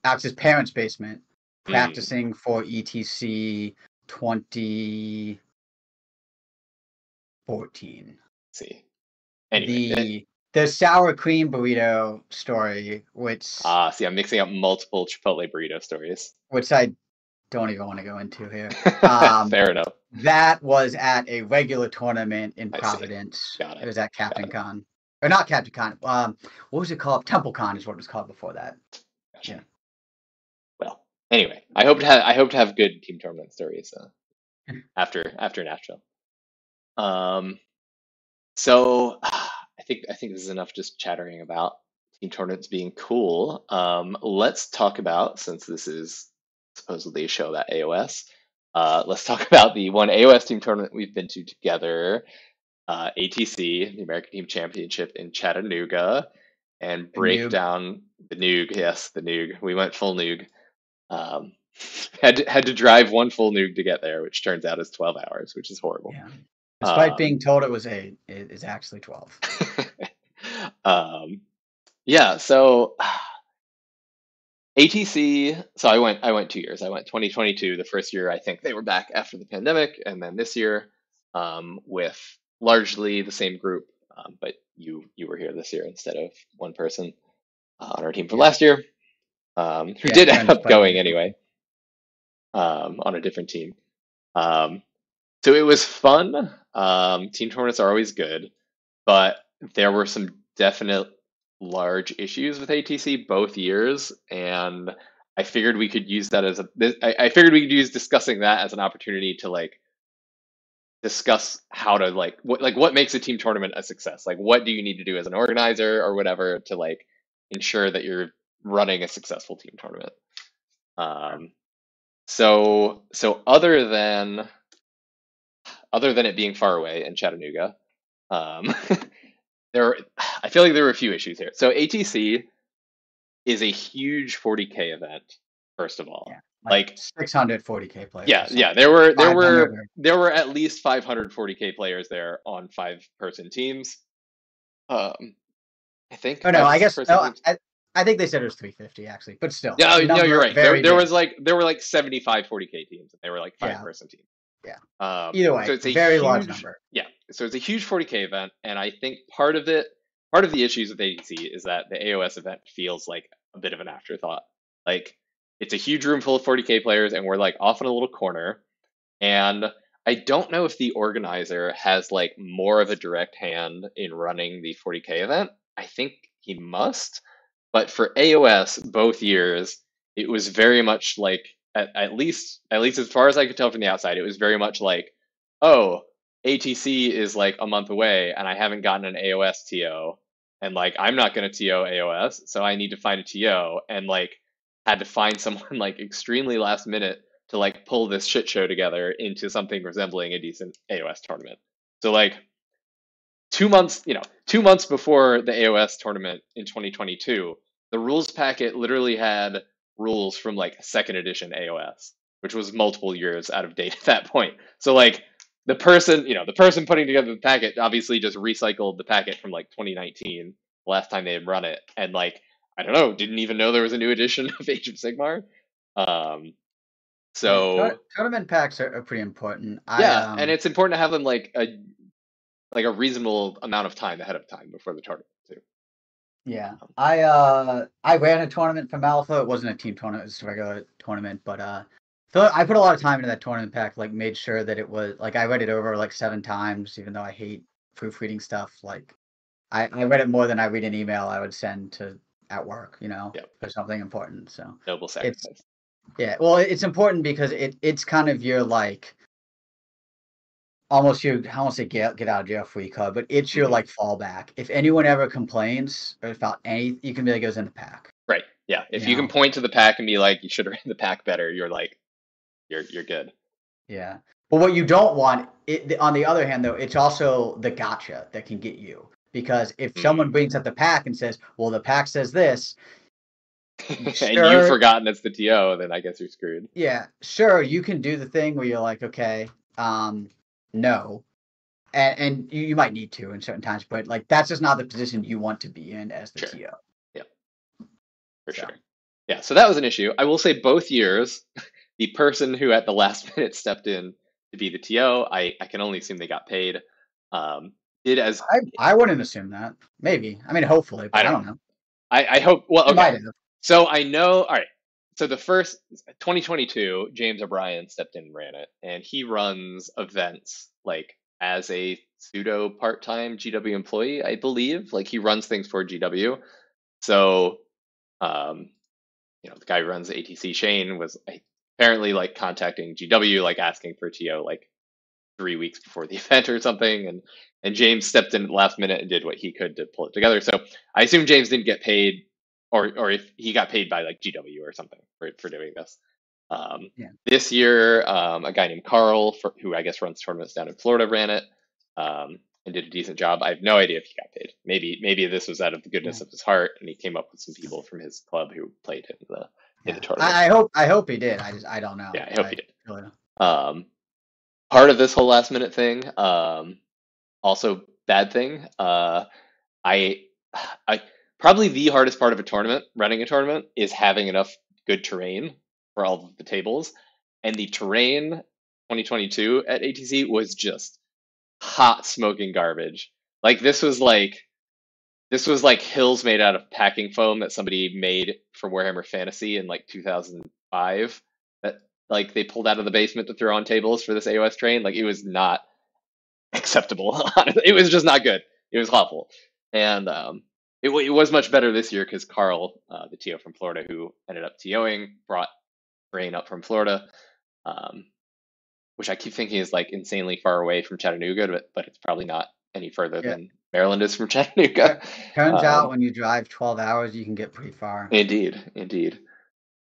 Alex's parents' basement, Mm. practicing for E ETC 2014. see. Anyway, the the sour cream burrito story, which ah, see, I'm mixing up multiple Chipotle burrito stories. which I don't even want to go into here. Um, Fair enough. That was at a regular tournament in I. Providence. Got it. was at Captain Con. Or not Captain Con. Um, what was it called? Temple Con is what it was called before that. Gotcha. Yeah. Well, anyway, I hope to have I hope to have good team tournament stories uh, after after Nashville. Um, so I think I think this is enough just chattering about team tournaments being cool. Um, let's talk about since this is supposedly a show about AOS. Uh, let's talk about the one AOS team tournament we've been to together, uh, ATC, the American Team Championship in Chattanooga, and break Noog. down the Noog. Yes, the Noog. We went full Noog. Um, had to, had to drive one full Noog to get there, which turns out is twelve hours, which is horrible. Yeah. Despite Um, being told it was eight, it is actually twelve. um, yeah, so ATC. So I went. I went two years. I went 2022. The first year, I think they were back after the pandemic, and then this year, um, with largely the same group. Um, but you you were here this year instead of one person uh, on our team from last year, um, who Yeah, did end up going anyway, um, on a different team. Um, so it was fun. Um, team tournaments are always good, but there were some definite large issues with ATC both years, and I figured we could use that as a. I figured we could use discussing that as an opportunity to like discuss how to like what like what makes a team tournament a success. Like, what do you need to do as an organizer or whatever to like ensure that you're running a successful team tournament. Um, so so other than other than it being far away in Chattanooga, um, there are, I feel like there were a few issues here. So ATC is a huge 40k event. First of all, Yeah, like 640k players. yeah, yeah, there were there were there were at least 540k players there on five person teams. Um, I think. Oh no, I guess no. I, I think they said it was 350 actually, but still. Yeah, the no, you're right. There, there was like there were like 75 40k teams, and they were like five Yeah. person teams. Yeah. Um, Either way, so it's a very large number. Yeah, so it's a huge 40k event, and I think part of it, part of the issues with ATC is that the AOS event feels like a bit of an afterthought. Like it's a huge room full of 40k players, and we're like off in a little corner, and I don't know if the organizer has like more of a direct hand in running the 40k event. I think he must, but for AOS, both years, it was very much like at, at least at least as far as I could tell from the outside, it was very much like, oh, ATC is like a month away and I haven't gotten an AOS TO and like I'm not going to TO AOS, so I need to find a TO and like had to find someone like extremely last minute to like pull this shit show together into something resembling a decent AOS tournament. So like two months, you know, two months before the AOS tournament in 2022, the rules packet literally had rules from like second edition AOS, which was multiple years out of date at that point. So like the person, you know, the person putting together the packet obviously just recycled the packet from like 2019, the last time they had run it, and like I don't know, didn't even know there was a new edition of Age of Sigmar. Um, so tournament packs are, are pretty important. I, yeah, um, and it's important to have them like a like a reasonable amount of time ahead of time before the tournament too. Yeah, I uh I ran a tournament from Alpha. It wasn't a team tournament; it was a regular tournament. But uh, I put a lot of time into that tournament pack. Like, made sure that it was like I read it over like seven times, even though I hate proofreading stuff. Like, I I read it more than I read an email I would send to at work. You know, Yep. for something important. So Noble sacrifice. yeah, well, it's important because it it's kind of your like almost your I won't say get get out of jail free card, but it's your Mhm. like fallback. If anyone ever complains or about any, you can be like it goes in the pack. Right. Yeah. If You you can point to the pack and be like, you should have read the pack better, you're like, you're you're good. Yeah. But what you don't want, it, on the other hand, though, it's also the gotcha that can get you. Because if Mm. someone brings up the pack and says, well, the pack says this, and you've forgotten it's the TO, then I guess you're screwed. yeah, sure, you can do the thing where you're like, okay, um, no. And, and you, you might need to in certain times, but like that's just not the position you want to be in as the Sure. TO. Yeah, for So. sure. Yeah, so that was an issue. I will say both years, the person who at the last minute stepped in to be the TO, I, I can only assume they got paid, um, did as I, I wouldn't assume that. Maybe. I mean, hopefully, but I I don't don't, know. I, I hope. Well, okay. So I know. All right. So the first 2022, James O'Brien stepped in and ran it, and he runs events like as a pseudo part-time GW employee, I believe. Like he runs things for GW. So, um, you know, the guy who runs ATC, Shane, was apparently like contacting GW, like asking for TO, like three weeks before the event or something, and and James stepped in at the last minute and did what he could to pull it together. So I assume James didn't get paid, or or if he got paid by like GW or something for for doing this. Um, Yeah. This year, um, a guy named Carl, for, who I guess runs tournaments down in Florida, ran it um, and did a decent job. I have no idea if he got paid. Maybe maybe this was out of the goodness of his heart, and he came up with some people from his club who played in the in the tournament. I, I hope I hope he did. I just I don't know. Yeah, I hope he did. really. Um, part of this whole last minute thing, um, also bad thing. Uh, I, I probably the hardest part of a tournament, running a tournament, is having enough good terrain for all of the tables, and the terrain 2022 at ATC was just hot smoking garbage. Like this was like this was like hills made out of packing foam that somebody made for Warhammer Fantasy in like 2005 that like they pulled out of the basement to throw on tables for this AOS train. Like it was not acceptable. it was just not good. It was awful. And um, it, it was much better this year because Carl, uh, the TO from Florida, who ended up TOing, brought rain up from Florida, um, which I keep thinking is like insanely far away from Chattanooga, but, but it's probably not any further Yeah. than Maryland is from Chattanooga. Turns Um, out when you drive 12 hours, you can get pretty far. Indeed, indeed.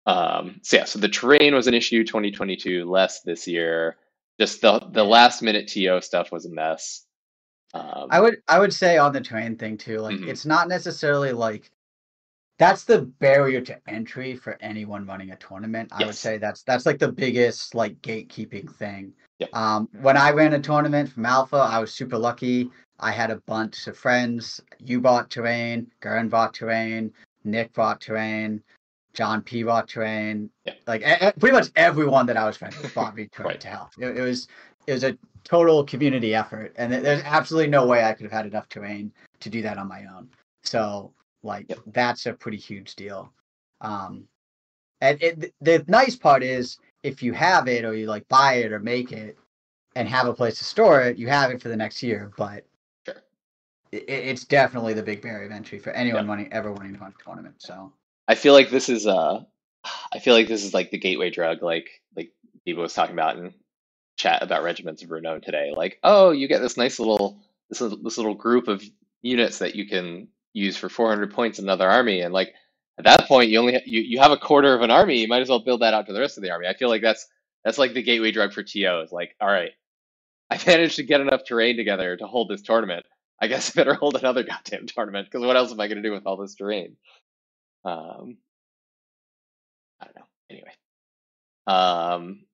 Um, so yeah, so the terrain was an issue 2022, less this year. Just the the last minute TO stuff was a mess. Um, I would I would say on the terrain thing too, like Mhm. it's not necessarily like that's the barrier to entry for anyone running a tournament. I would say that's that's like the biggest like gatekeeping thing. Yep. Um, when I ran a tournament from Alpha, I was super lucky. I had a bunch of friends. You bought terrain, Gurren bought terrain, Nick bought terrain, John P bought terrain. Yep. Like e- pretty much everyone that I was friends with bought me terrain Right. to help. It, it was it was a total community effort, and th- there's absolutely no way I could have had enough terrain to do that on my own. So like Yep. that's a pretty huge deal. Um, and it, the nice part is if you have it or you like buy it or make it and have a place to store it, you have it for the next year. But. It, it's definitely the big barrier of entry for anyone Yep. wanting ever wanting to run a tournament. So I feel like this is uh I feel like this is like the gateway drug, like like Diva was talking about, in chat about regiments of renown today. Like, oh, you get this nice little this this little group of units that you can use for 400 points in another army, and like at that point, you only ha- you you have a quarter of an army. You might as well build that out to the rest of the army. I feel like that's that's like the gateway drug for TOs. Like, all right, I managed to get enough terrain together to hold this tournament. I guess I better hold another goddamn tournament because what else am I going to do with all this terrain? Um, I don't know. Anyway, um,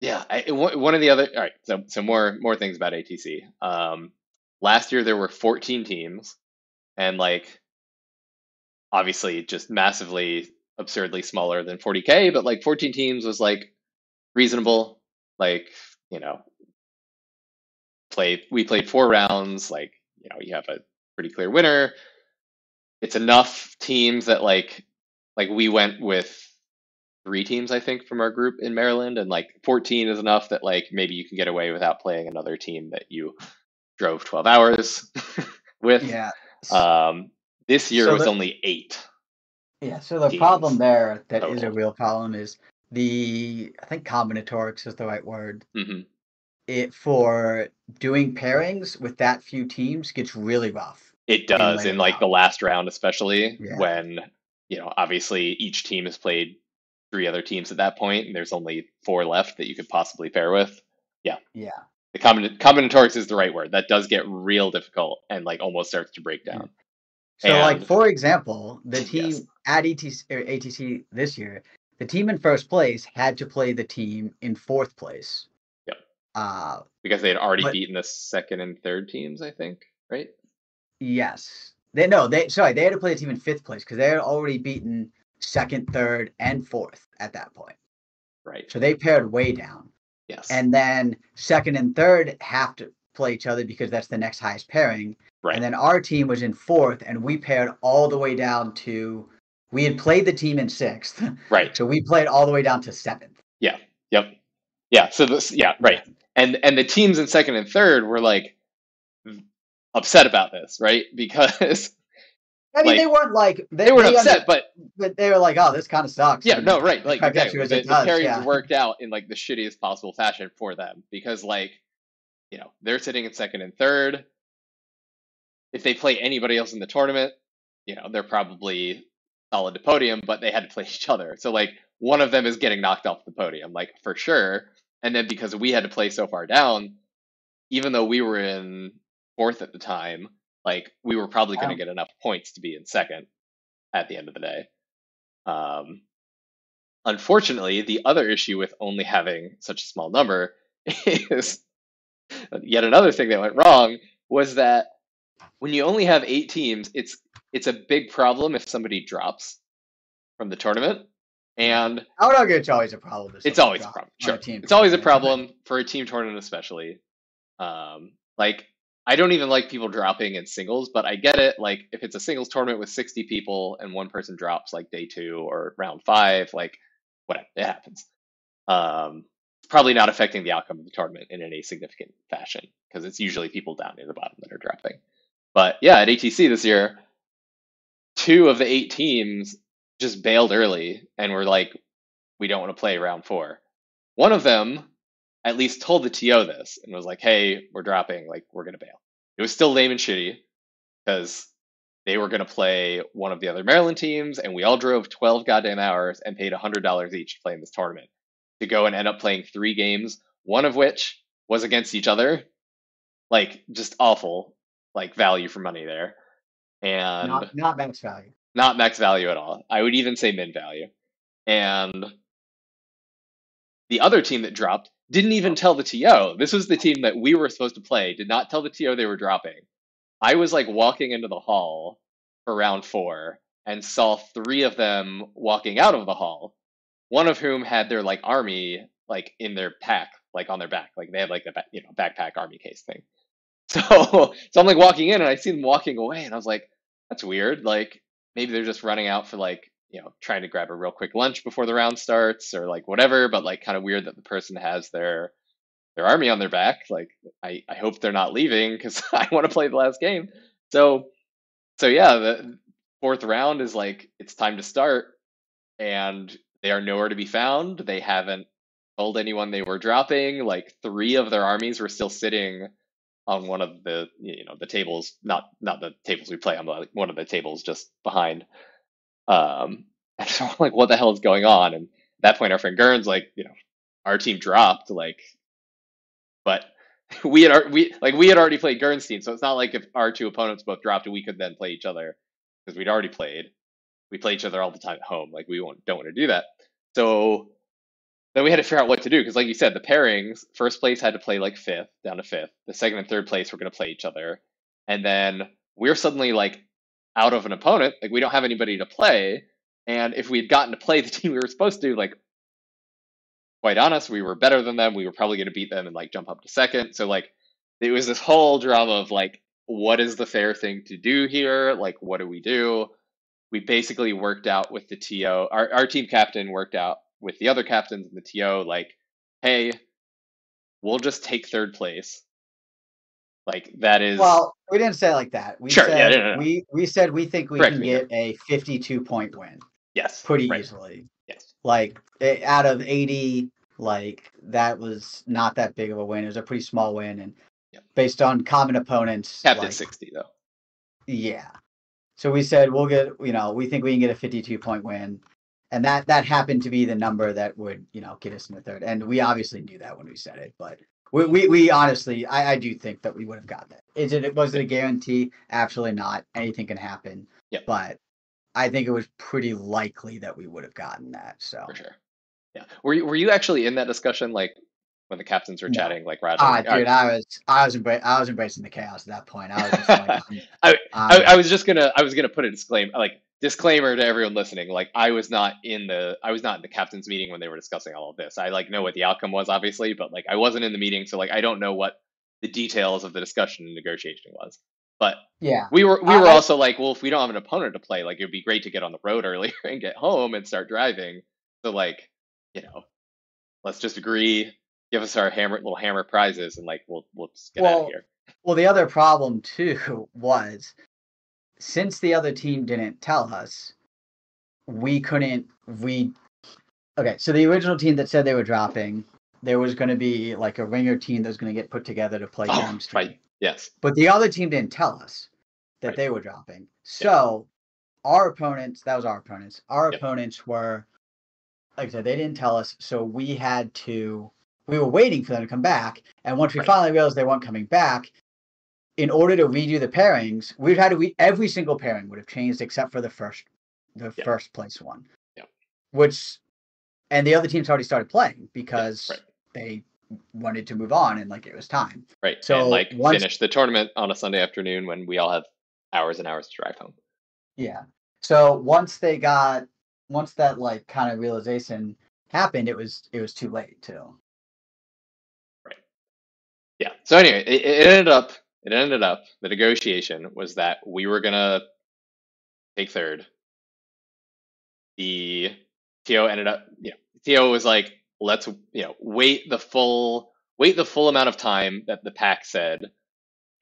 yeah. I, one of the other. All right. So so more more things about ATC. Um, last year there were 14 teams, and like obviously just massively absurdly smaller than 40k, but like 14 teams was like reasonable. Like you know, played we played four rounds. Like you know, you have a pretty clear winner. It's enough teams that like like we went with three teams I think from our group in Maryland, and like 14 is enough that like maybe you can get away without playing another team that you drove 12 hours with. Yeah. Um, this year So was the only eight yeah, so the teams problem there that is a real problem is the I think combinatorics is the right word. hmm It for doing pairings with that few teams gets really rough It does in like the last round, especially Yeah. when you know obviously each team has played three other teams at that point, and there's only four left that you could possibly pair with. Yeah, Yeah. the combin- combinatorics is the right word. That does get real difficult and like almost starts to break down. So, like for example, the yes, team at ETC or ATC this year, the team in first place had to play the team in fourth place. Uh, because they had already but beaten the second and third teams, I think, right? yes, they no, they sorry, they had to play the team in fifth place because they had already beaten second, third, and fourth at that point. Right. So they paired way down, Yes. and then second and third have to play each other because that's the next highest pairing. Right. And then our team was in fourth, and we paired all the way down to. We had played the team in sixth, Right. so we played all the way down to seventh. Yeah. Yep. Yeah. So this. Yeah. Right. And and the teams in second and third were like upset about this, right? Because I mean, they weren't like they, they weren't they under, upset, but but they were like, "Oh, this kind of sucks." yeah, And no, right. Like exactly. The, it the yeah, worked out in like the shittiest possible fashion for them because like you know they're sitting in second and third. If they play anybody else in the tournament, you know they're probably solid to podium, but they had to play each other. So like one of them is getting knocked off the podium, like for sure. And then because we had to play so far down, even though we were in fourth at the time, like we were probably going to get enough points to be in second at the end of the day. Um, unfortunately, the other issue with only having such a small number is yet another thing that went wrong was that when you only have eight teams, it's it's a big problem if somebody drops from the tournament. And I would argue it's always a problem it's always a problem. Sure, team it's always a problem for a team tournament, especially. Um, like I don't even like people dropping in singles, but I get it. Like if it's a singles tournament with 60 people and one person drops like day two or round five, like whatever, it happens. Um, it's probably not affecting the outcome of the tournament in any significant fashion because it's usually people down near the bottom that are dropping. But yeah, at ATC this year, two of the eight teams just bailed early and were like, we don't want to play round four. One of them at least told the TO this and was like, hey, we're dropping, like, we're going to bail. It was still lame and shitty because they were going to play one of the other Maryland teams, and we all drove 12 goddamn hours and paid $100 each to play in this tournament to go and end up playing three games, one of which was against each other. Like, just awful, like, value for money there. And Not not max value. Not max value at all. I would even say min value. And the other team that dropped didn't even tell the TO. This was the team that we were supposed to play, did not tell the TO they were dropping. I was like walking into the hall for round four and saw three of them walking out of the hall, one of whom had their like army like in their pack, like on their back. Like they had like the you know backpack army case thing. So so I'm like walking in and I see them walking away and I was like, that's weird. Like maybe they're just running out for like, you know, trying to grab a real quick lunch before the round starts or like whatever, but like kind of weird that the person has their their army on their back. Like I, I hope they're not leaving because I want to play the last game. So so yeah, the fourth round is like it's time to start and they are nowhere to be found. They haven't told anyone they were dropping. Like three of their armies were still sitting on one of the you know the tables, not not the tables we play on, but like one of the tables just behind. Um, and so I'm like, what the hell is going on? And at that point, our friend Gern's like, you know, our team dropped, like, but we had we like we had already played Gern's team, so it's not like if our two opponents both dropped, we could then play each other because we'd already played. We play each other all the time at home. Like we won't, don't want to do that. So then we had to figure out what to do because, like you said, the pairings. First place had to play like fifth, down to fifth. The second and third place were going to play each other, and then we're suddenly like out of an opponent. Like we don't have anybody to play. And if we had gotten to play the team we were supposed to, like quite honest, we were better than them. We were probably going to beat them and like jump up to second. So like it was this whole drama of like, what is the fair thing to do here? Like, what do we do? We basically worked out with the TO. Our our team captain worked out with the other captains and the TO. Like, hey, we'll just take third place. Like that is Well, we didn't say it like that. We Sure, yeah, said no, no, no. we we said we think we Correct can me get a 52 point win yes, pretty right, easily. Yes, Like eh, out of 80, like that was not that big of a win. It was a pretty small win, and Yep. based on common opponents, capped like, sixty though. Yeah. So we said we'll get, you know, we think we can get a 52 point win. And that that happened to be the number that would, you know, get us in the third. And we obviously knew that when we said it, but we we, we honestly I, I do think that we would have gotten it. Is it was it a guarantee? Absolutely not. Anything can happen. Yep. But I think it was pretty likely that we would have gotten that. So for sure. Yeah. Were you were you actually in that discussion like when the captains were No. chatting like right? ah, like, dude, right. I was I was embra- I was embracing the chaos at that point. I was just like, I, I'm- I was just gonna I was gonna put a disclaimer like disclaimer to everyone listening. Like I was not in the I was not in the captain's meeting when they were discussing all of this. I like know what the outcome was obviously, but like I wasn't in the meeting, so like I don't know what the details of the discussion and negotiation was. But yeah. we were we were I- also like, well, if we don't have an opponent to play, like it would be great to get on the road earlier and get home and start driving. So like, you know, let's just agree, give us our hammer little hammer prizes, and like we'll we'll just get out of here. Well, the other problem too was since the other team didn't tell us, we couldn't we okay, so the original team that said they were dropping, there was gonna be like a ringer team that was gonna get put together to play Oh, right. Yes. But the other team didn't tell us that Right. they were dropping. So our opponents, that was our opponents. Our Yep. opponents were like I said, they didn't tell us, so we had to we were waiting for them to come back. And once we Right. finally realized they weren't coming back, in order to redo the pairings, we'd had to re- every single pairing would have changed except for the first the first place one. Yeah. Which and the other teams already started playing because right. they wanted to move on and like it was time. Right. So, and like once- finish the tournament on a Sunday afternoon when we all have hours and hours to drive home. Yeah. So once they got once that like kind of realization happened, it was it was too late too. Right. Yeah. So anyway, it, it ended up it ended up the negotiation was that we were gonna take third. The TO ended up, you know, TO was like, let's you know wait the full wait the full amount of time that the pack said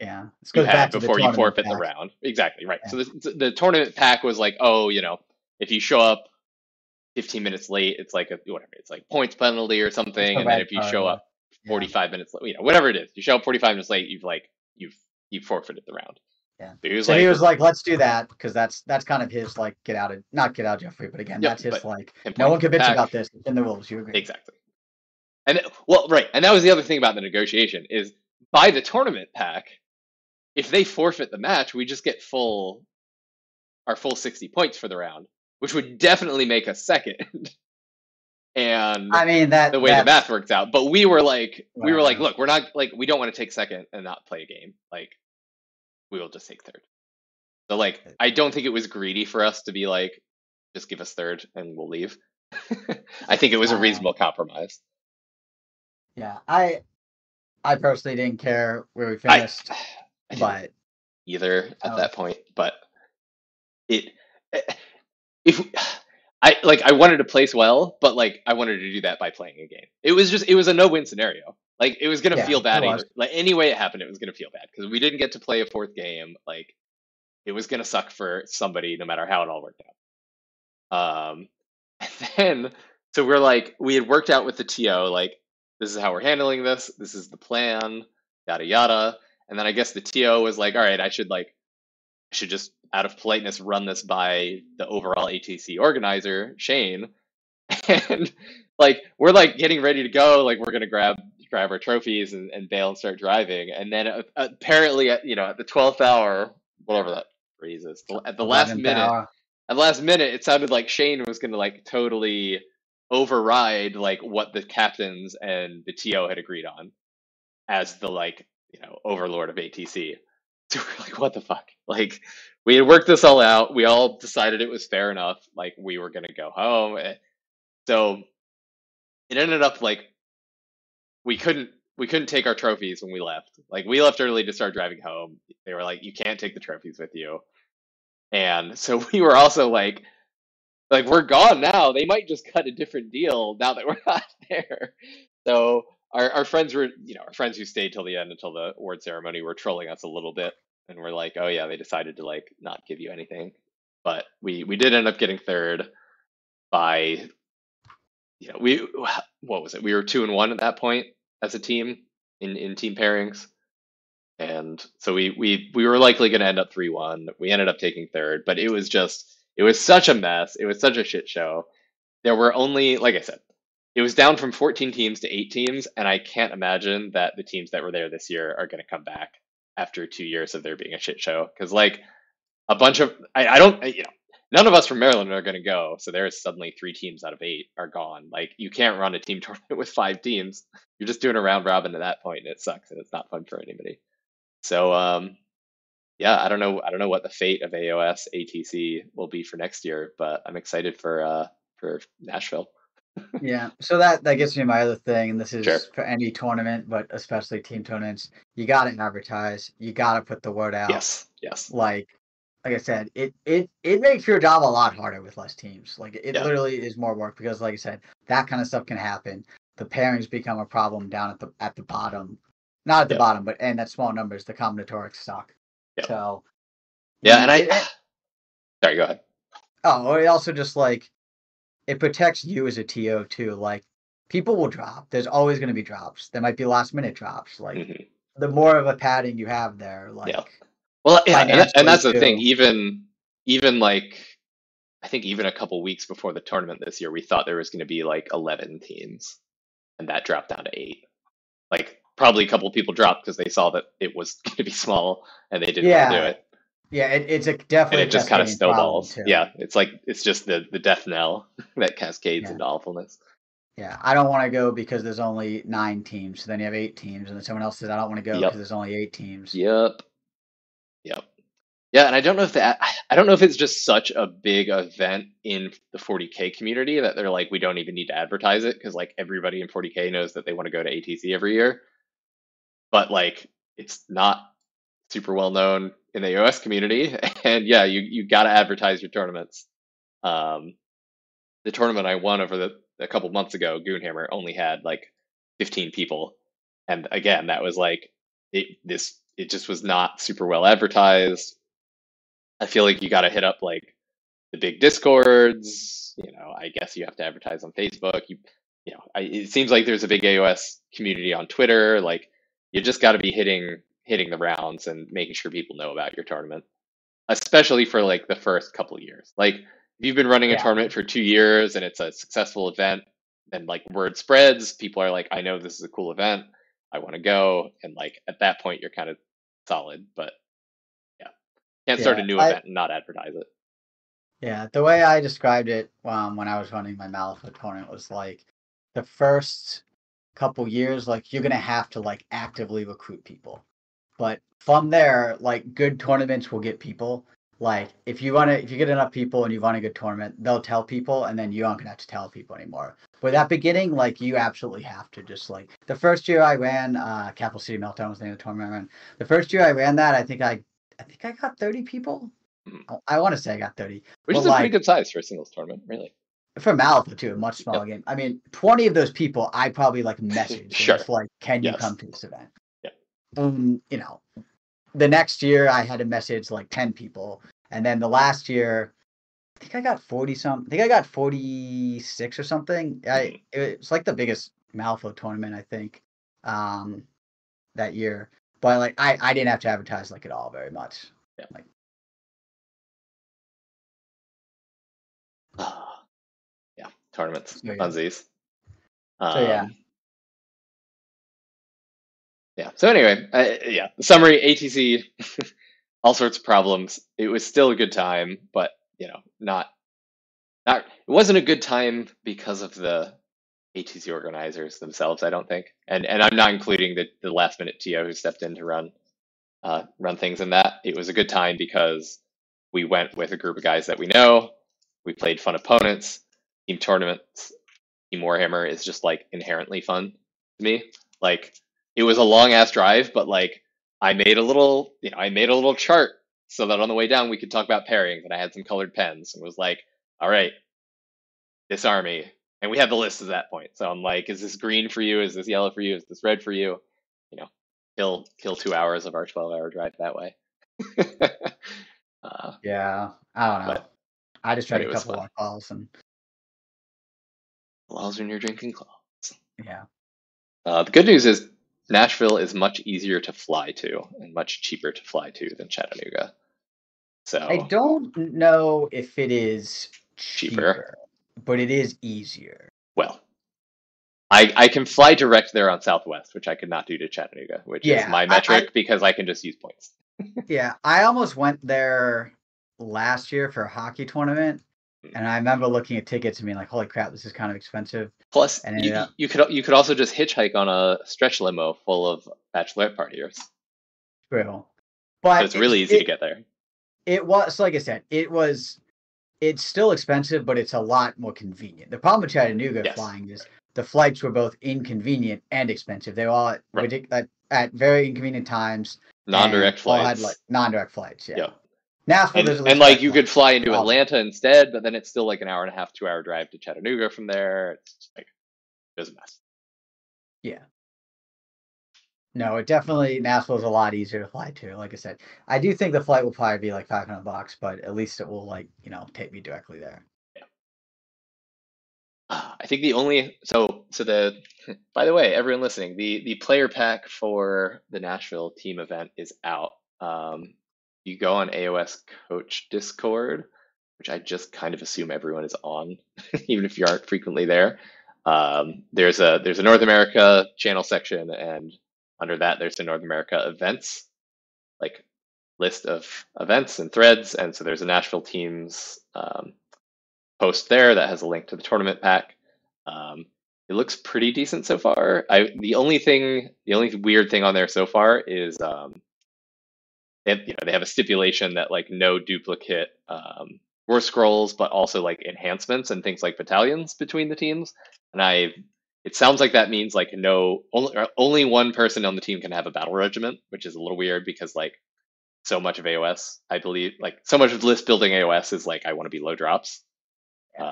Yeah. This you goes back had to the before you forfeit the round. Exactly right. Yeah. So the, the tournament pack was like, oh, you know, if you show up 15 minutes late, it's like a whatever. It's like points penalty or something. And then if you show up 45 minutes late, you know, whatever it is, you show up 45 minutes late, you've like you've you forfeited the round. Yeah. But he was So like, he was like, "Let's do that," because that's that's kind of his like get out of not get out Jeffrey, but again, Yep, that's his like no one can bitch about this. In the rules. You agree? Exactly. And well, right, and that was the other thing about the negotiation is by the tournament pack, if they forfeit the match, we just get full our full 60 points for the round, which would definitely make us second. and I mean that the way the math works out, but we were like we were like, look, we're not like we don't want to take second and not play a game. Like we will just take third. So like I don't think it was greedy for us to be like just give us third and we'll leave. I think it was a Uh, reasonable compromise. Yeah, I I personally didn't care where we I, finished, I didn't but either at Oh. that point, but it if I like I wanted to place well, but like I wanted to do that by playing a game. It was just it was a no-win scenario. Like it was gonna Yeah, feel bad either. Like any way it happened, it was gonna feel bad because we didn't get to play a fourth game. Like it was gonna suck for somebody, no matter how it all worked out. Um, and then so we're like, we had worked out with the TO, like, this is how we're handling this. This is the plan, yada yada. And then I guess the TO was like, all right, I should like, I should just out of politeness run this by the overall ATC organizer, Shane. And like, we're like getting ready to go, like we're gonna grab grab our trophies and, and bail and start driving. And then uh, apparently, at you know, at the twelfth hour, whatever that phrase is, at the last minute, hour. at the last minute, it sounded like Shane was gonna like totally override like what the captains and the TO had agreed on as the like you know overlord of ATC. So we're like, what the fuck? Like we had worked this all out. We all decided it was fair enough. Like we were gonna go home. Eh, so it ended up like we couldn't we couldn't take our trophies when we left. Like we left early to start driving home. They were like, you can't take the trophies with you. And so we were also like, like we're gone now. They might just cut a different deal now that we're not there. So our, our friends were, you know, our friends who stayed till the end until the award ceremony were trolling us a little bit, and we're like, oh yeah, they decided to like not give you anything, but we we did end up getting third by, you know, we what was it? We were two and one at that point as a team in in team pairings, and so we we we were likely going to end up three one. We ended up taking third, but it was just it was such a mess. It was such a shit show. There were only, like I said, it was down from 14 teams to eight teams, and I can't imagine that the teams that were there this year are going to come back after two years of there being a shit show. Because like a bunch of, I, I don't, you know, none of us from Maryland are going to go. So there's suddenly three teams out of eight are gone. Like you can't run a team tournament with five teams. You're just doing a round robin at that point, and it sucks, and it's not fun for anybody. So um, yeah, I don't know. I don't know what the fate of AOS ATC will be for next year, but I'm excited for uh for Nashville. Yeah, so that that gets me my other thing, and this is Sure. for any tournament, but especially team tournaments. You got to advertise. You got to put the word out. Yes, yes, Like, like I said, it it it makes your job a lot harder with less teams. Like, it Yeah. literally is more work because, like I said, that kind of stuff can happen. The pairings become a problem down at the at the bottom, not at the Yeah. bottom, but and at small numbers, the combinatorics suck. Yeah. So yeah. And I, it- sorry, go ahead. Oh, it also just like it protects you as a TO too. Like people will drop. There's always going to be drops. There might be last minute drops. Like Mhm. the more of a padding you have there, like yeah. Well, yeah, and, that- and that's the thing. Even even like I think even a couple weeks before the tournament this year, we thought there was going to be like 11 teams, and that dropped down to eight. Like probably a couple people dropped because they saw that it was going to be small and they didn't want to do it. Yeah, it, it's a definitely. and it just kind of snowballs. Yeah, it's like it's just the the death knell that cascades Yeah. into awfulness. yeah. I don't want to go because there's only nine teams. So then you have eight teams, and then someone else says I don't want to go Yep. because there's only eight teams. Yep, yep, yeah. And I don't know if that I don't know if it's just such a big event in the 40k community that they're like we don't even need to advertise it because like everybody in 40k knows that they want to go to ATC every year, but like it's not super well known in the AOS community, and yeah, you you got to advertise your tournaments. Um, the tournament I won over the a couple months ago, Goonhammer, only had like 15 people, and again, that was like it. This it just was not super well advertised. I feel like you got to hit up like the big discords. You know, I guess you have to advertise on Facebook. You you know, I, it seems like there's a big AOS community on Twitter. Like you just got to be hitting hitting the rounds and making sure people know about your tournament, especially for like the first couple of years. Like if you've been running a Yeah. tournament for two years and it's a successful event, and like word spreads, people are like, I know this is a cool event, I want to go, and like at that point you're kind of solid. But yeah, can't start a new I- event and not advertise it. Yeah, the way I described it um, when I was running my Malifaux tournament was like the first couple years, like you're gonna have to like actively recruit people, but from there, like good tournaments will get people. Like if you want to, if you get enough people and you run a good tournament, they'll tell people, and then you aren't gonna have to tell people anymore. But that beginning, like you absolutely have to just like the first year I ran uh, Capital City Meltdown was the name of the tournament I ran. The first year I ran that, I think I, I think I got thirty people. Mhm. I- I want to say I got thirty Which But, is a pretty good size for a singles tournament, really. for Malifaux too, a much smaller game. I mean, twenty of those people I probably like messaged. Sure. Just like, can you Yes. come to this event? Um, you know, the next year I had to message like ten people, and then the last year, I think I got forty some. I think I got forty six or something. I Mhm. it was like the biggest Malifaux tournament I think um, that year. But like I I didn't have to advertise like at all very much. Yeah. Like yeah, tournaments, So, yeah. funsies. So, yeah. Yeah. So anyway, yeah. Summary: ATC, all sorts of problems. It was still a good time, but you know, not not. It wasn't a good time because of the ATC organizers themselves. I don't think, and and I'm not including the the last minute TO who stepped in to run uh, run things in that. It was a good time because we went with a group of guys that we know. We played fun opponents. Team tournaments. Team Warhammer is just like inherently fun to me. Like it was a long ass drive, but like I made a little, you know, I made a little chart so that on the way down we could talk about pairings, and I had some colored pens and was like, all right, this army, and we had the list at that point. So I'm like, is this green for you? Is this yellow for you? Is this red for you? You know, kill kill two hours of our 12 hour drive that way. uh, yeah, I don't know. I just tried a couple fun. more calls and while when you're drinking claws. yeah. Uh, the good news is Nashville is much easier to fly to and much cheaper to fly to than Chattanooga. So I don't know if it is Cheaper. cheaper, but it is easier. well, I I can fly direct there on Southwest, which I could not do to Chattanooga, which Yeah, is my I- metric because I can just use points. Yeah, I almost went there last year for a hockey tournament. And I remember looking at tickets and being like, "Holy crap, this is kind of expensive." Plus, And you, up- you could you could also just hitchhike on a stretch limo full of bachelorette partiers. True, but So it's really easy it, to get there. It was like I said, it was. It's still expensive, but it's a lot more convenient. The problem with Chattanooga Yes. flying is the flights were both inconvenient and expensive. They were all at, Right. ridic- at, at very inconvenient times. Non-direct all had, flights. like, non-direct flights. Yeah. Yeah. Nashville, and, and like you could fly into. Atlanta instead, but then it's still like an hour and a half, two hour drive to Chattanooga from there. It's just like it was a mess. Yeah. No, it definitely Nashville's a lot easier to fly to. Like I said, I do think the flight will probably be like 500 bucks, but at least it will like you know take me directly there. Uh, I think the only so so the by the way, everyone listening, the the player pack for the Nashville team event is out. Um, you go on AOS Coach Discord, which I just kind of assume everyone is on, even if you aren't frequently there. Um, there's a there's a North America channel section, and under that there's the North America events, like list of events and threads, and so there's a Nashville teams um, post there that has a link to the tournament pack. Um, it looks pretty decent so far. I the only thing, the only weird thing on there so far is um, they have, you know they have a stipulation that like no duplicate um, warscrolls, but also like enhancements and things like battalions between the teams. And I, it sounds like that means like no only only one person on the team can have a battle regiment, which is a little weird because like so much of AOS, I believe, like so much of list building AOS is like I want to be low drops.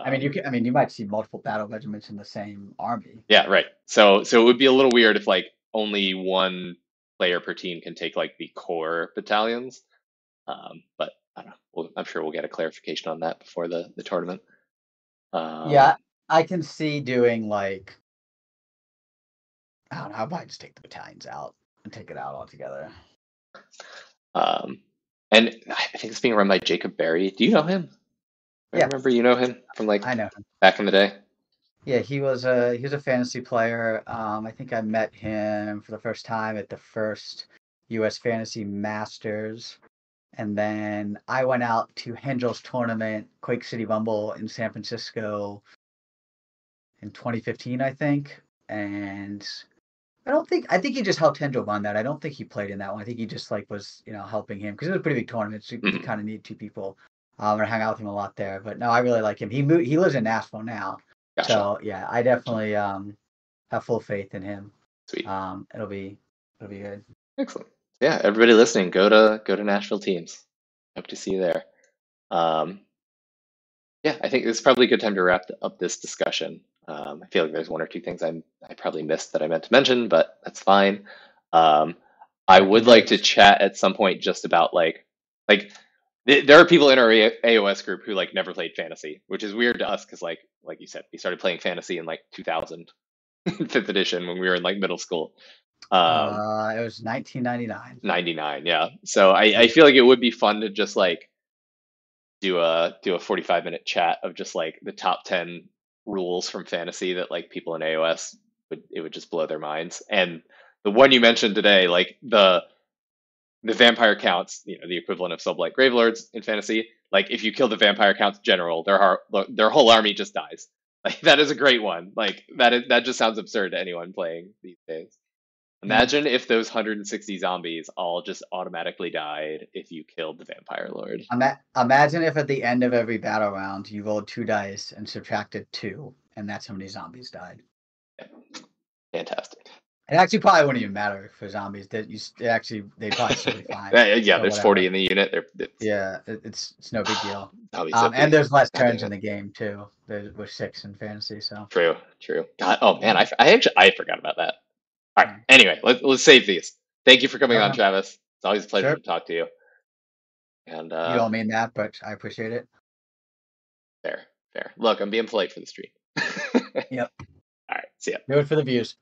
I mean, you Um, can. I mean, you might see multiple battle regiments in the same army. Yeah, right. So so it would be a little weird if like only one player per team can take like the core battalions. Um, but I don't know. We'll, I'm sure we'll get a clarification on that before the the tournament. Um, yeah, I can see doing like. I don't know. I might just take the battalions out and take it out altogether. Um, and I think it's being run by Jacob Berry. Do you know him? I Yeah. remember you know him from like I know him. back in the day. Yeah, he was a he was a fantasy player. Um, I think I met him for the first time at the first U.S. Fantasy Masters, and then I went out to Hengel's tournament, Quake City Rumble in San Francisco, in 2015, I think. And I don't think I think he just helped Hengel on that. I don't think he played in that one. I think he just like was you know helping him because it was a pretty big tournament. So you Mhm. kind of need two people. Um, and I hung out with him a lot there. But no, I really like him. He moved. He lives in Nashville now. Gotcha. So yeah, I definitely um have full faith in him. Sweet. Um, it'll be it'll be good. Excellent. Yeah, everybody listening, go to go to Nashville teams. Hope to see you there. Um, yeah, I think it's probably a good time to wrap up this discussion. Um, I feel like there's one or two things I I probably missed that I meant to mention, but that's fine. Um, I would like to chat at some point just about like like th- there are people in our AOS group who like never played fantasy, which is weird to us because like like you said, we started playing fantasy in like 2000, fifth edition when we were in like middle school. Um, Uh, it was 1999. 99, yeah. So I, I feel like it would be fun to just like do a do a 45 minute chat of just like the top 10 rules from fantasy that like people in AOS would it would just blow their minds. And the one you mentioned today, like the the vampire counts, you know, the equivalent of Soulblight Gravelords in fantasy. Like if you kill the vampire counts general, their har- their whole army just dies. Like that is a great one. Like that is that just sounds absurd to anyone playing these days. Hmm. Imagine if those 160 zombies all just automatically died if you killed the vampire lord. Ima- imagine if at the end of every battle round you rolled two dice and subtracted two, and that's how many zombies died. Fantastic. It actually probably wouldn't even matter for zombies. That you it actually they'd probably still be fine. Yeah, yeah, So there's whatever. 40 in the unit. They're, Yeah, it, it's it's no big deal. Um, and there's less turns in the game too. There was six in fantasy, so True, true. God, oh man, I actually I forgot about that. All right. Anyway, let's let's save these. Thank you for coming on, Uh-huh. Travis. It's always a pleasure Sure. to talk to you. And uh, you don't mean that, but I appreciate it. fair, fair. Look, I'm being polite for the stream. Yep. All right. See ya. Do it for the views.